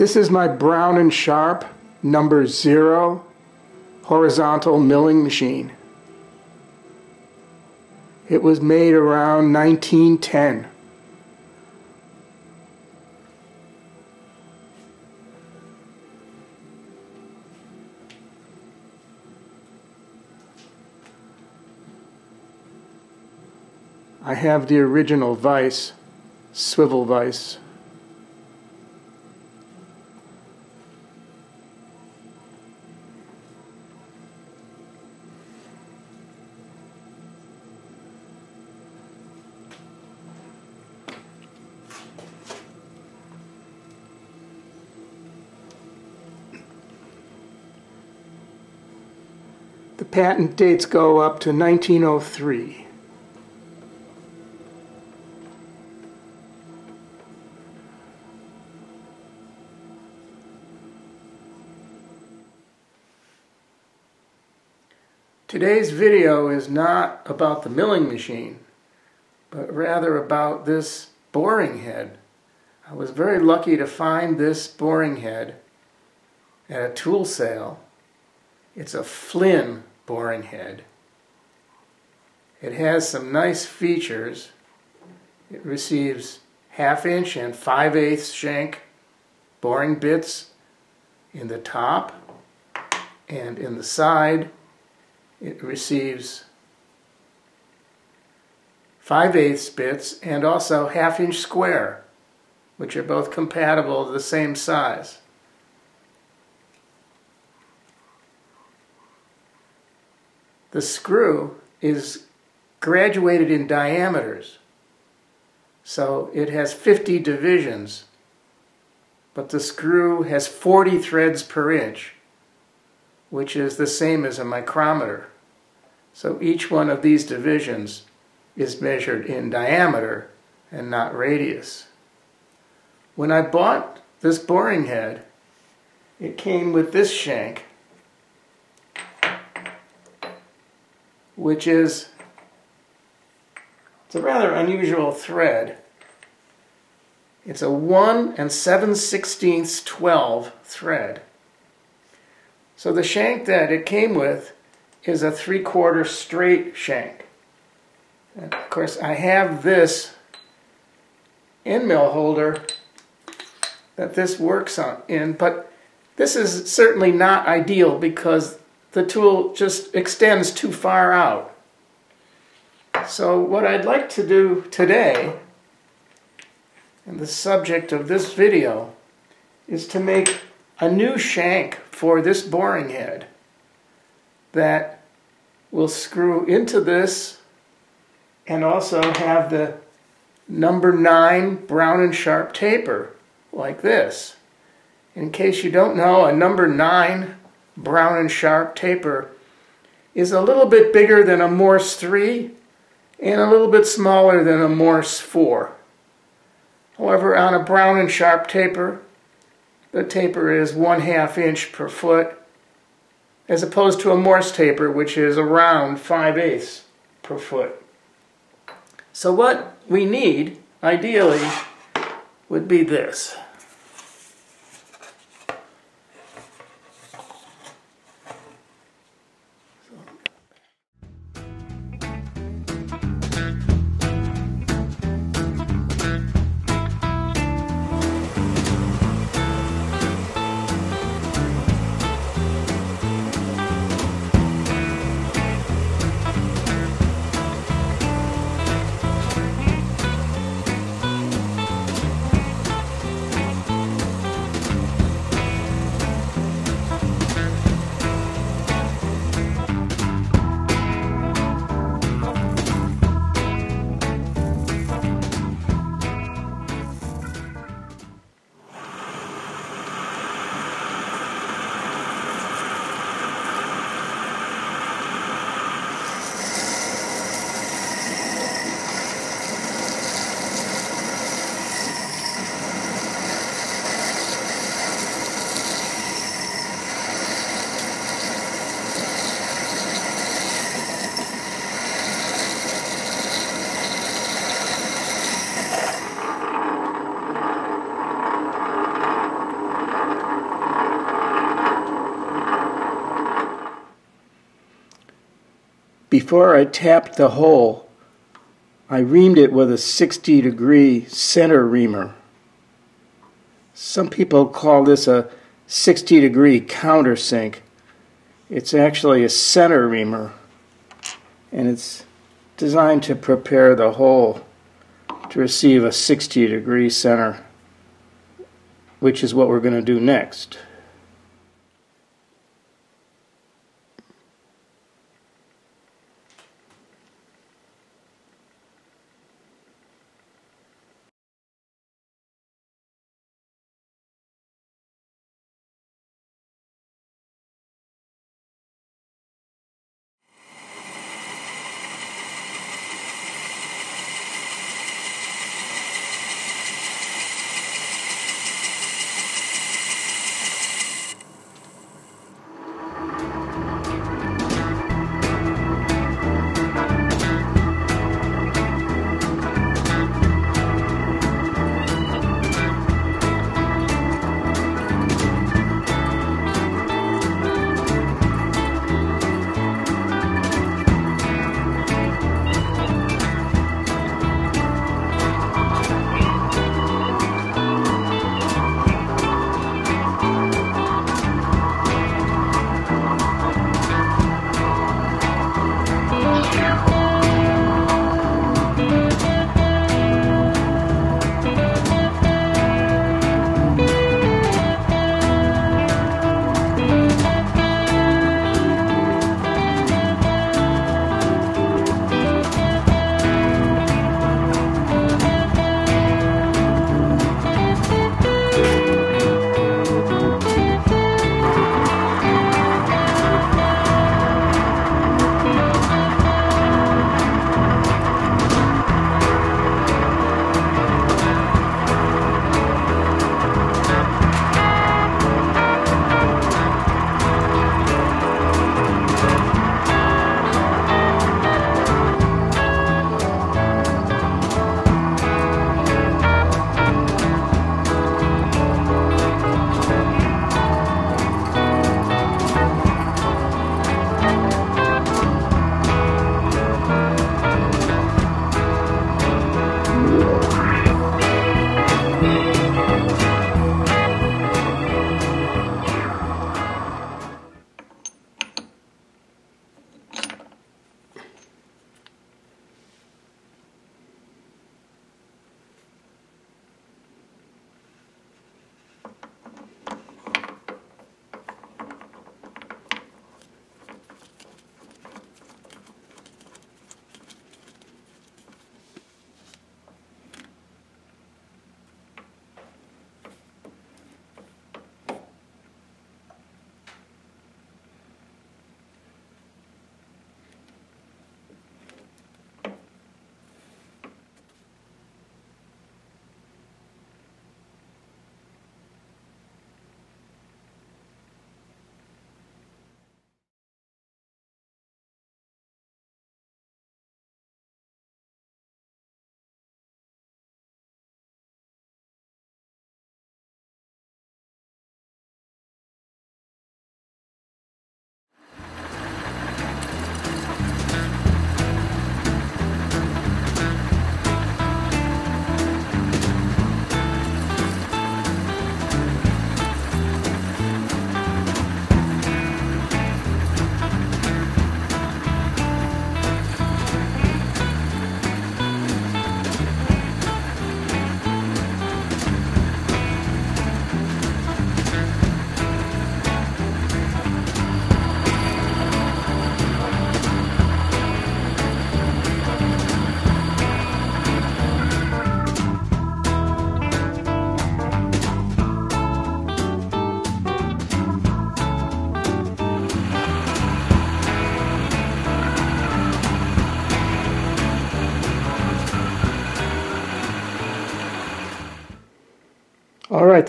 This is my Brown and Sharpe number zero horizontal milling machine. It was made around 1910. I have the original vise, swivel vise. The patent dates go up to 1903. Today's video is not about the milling machine, but rather about this boring head. I was very lucky to find this boring head at a tool sale. It's a Flynn boring head. It has some nice features. It receives half inch and 5 eighths shank boring bits in the top and in the side it receives 5 eighths bits and also half inch square, which are both compatible to the same size. The screw is graduated in diameters, so it has 50 divisions, but the screw has 40 threads per inch which is the same as a micrometer. So each one of these divisions is measured in diameter and not radius. When I bought this boring head, it came with this shank, which is it's a rather unusual thread. It's a 1 and 7 16ths 12 thread. So the shank that it came with is a three-quarter straight shank. And of course, I have this end mill holder that this works on in, but this is certainly not ideal because the tool just extends too far out. So what I'd like to do today, and the subject of this video, is to make a new shank for this boring head that will screw into this and also have the number 9 Brown and Sharpe taper like this. In case you don't know, a number 9 Brown and Sharpe taper is a little bit bigger than a Morse 3 and a little bit smaller than a Morse 4. However, on a Brown and Sharpe taper, the taper is one half inch per foot as opposed to a Morse taper which is around 5 eighths per foot. So what we need ideally would be this. Before I tapped the hole, I reamed it with a 60 degree center reamer. Some people call this a 60 degree countersink. It's actually a center reamer and it's designed to prepare the hole to receive a 60 degree center, which is what we're going to do next.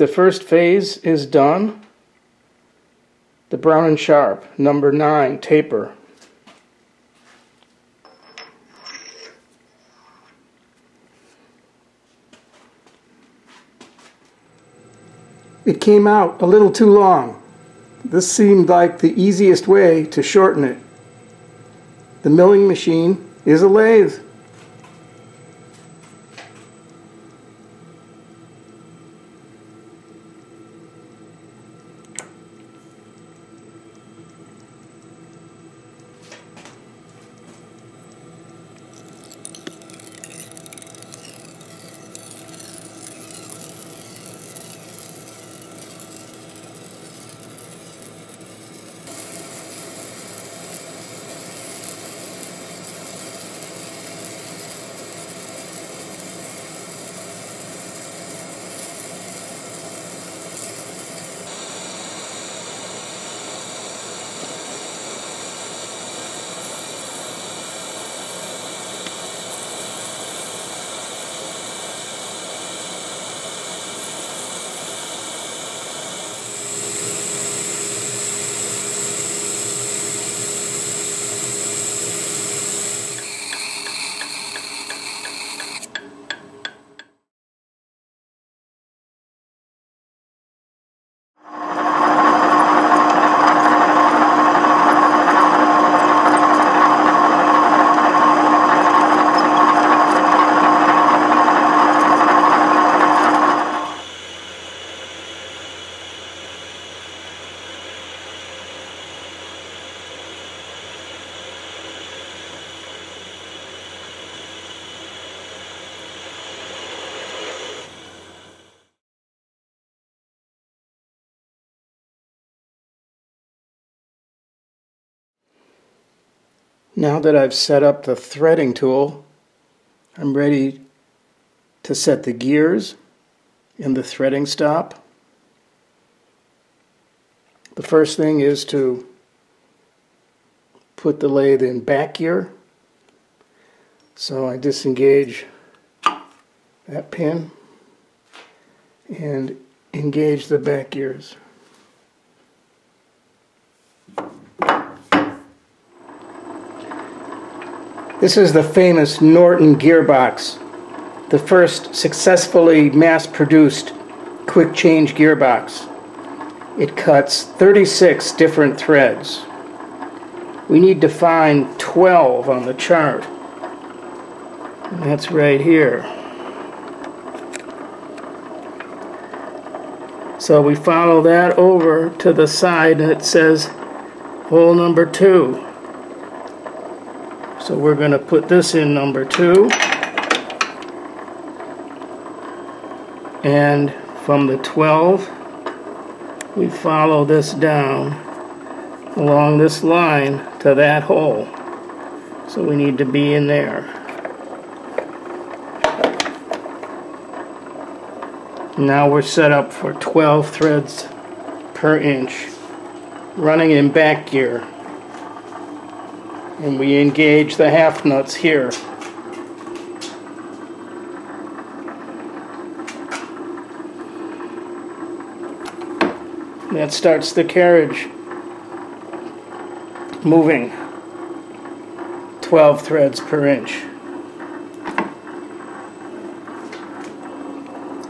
The first phase is done. The Brown and Sharpe, number nine, taper. It came out a little too long. This seemed like the easiest way to shorten it. the milling machine is a lathe. Now that I've set up the threading tool, I'm ready to set the gears in the threading stop. The first thing is to put the lathe in back gear. So I disengage that pin and engage the back gears. This is the famous Norton gearbox, the first successfully mass-produced quick change gearbox. It cuts 36 different threads. We need to find 12 on the chart. And that's right here. So we follow that over to the side and it says hole number two. So we're going to put this in number two. And from the 12, we follow this down along this line to that hole. So we need to be in there. Now we're set up for 12 threads per inch running in back gear and we engage the half nuts here. That starts the carriage moving 12 threads per inch.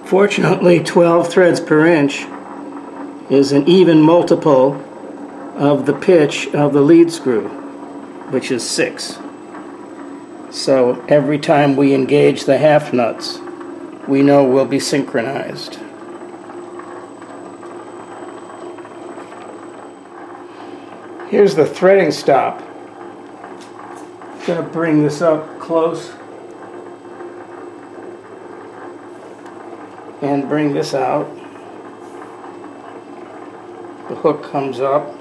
Fortunately, 12 threads per inch is an even multiple of the pitch of the lead screw which is 6. So every time we engage the half nuts, we know we'll be synchronized. Here's the threading stop. I'm going to bring this up close and bring this out. The hook comes up.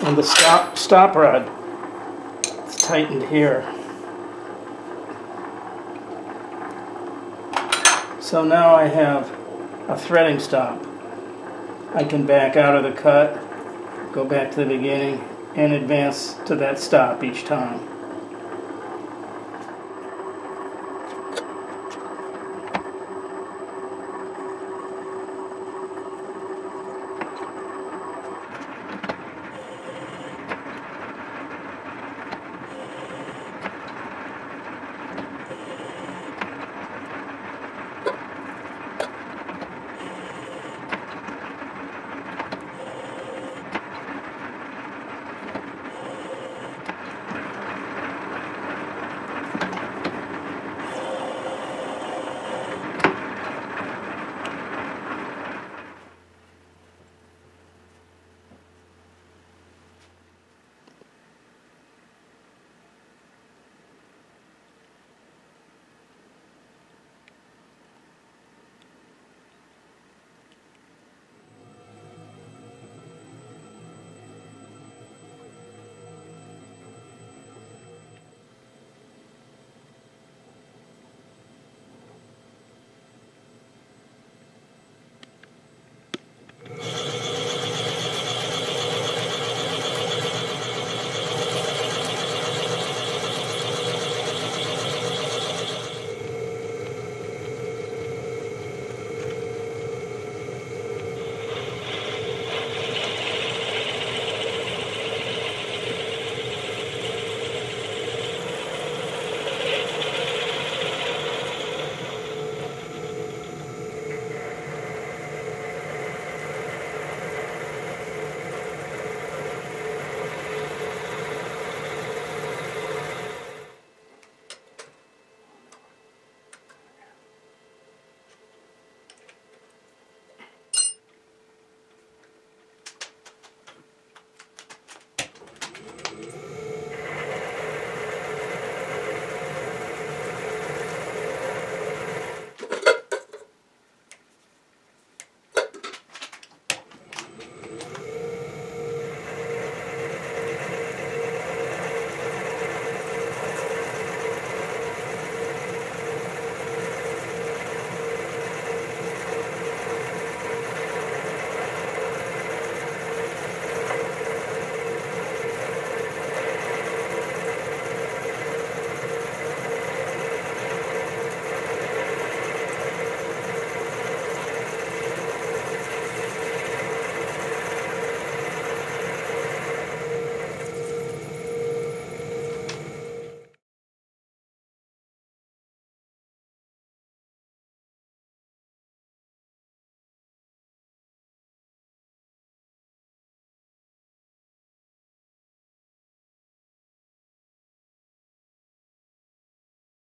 And the stop, stop rod is tightened here. So now I have a threading stop. I can back out of the cut, go back to the beginning, and advance to that stop each time.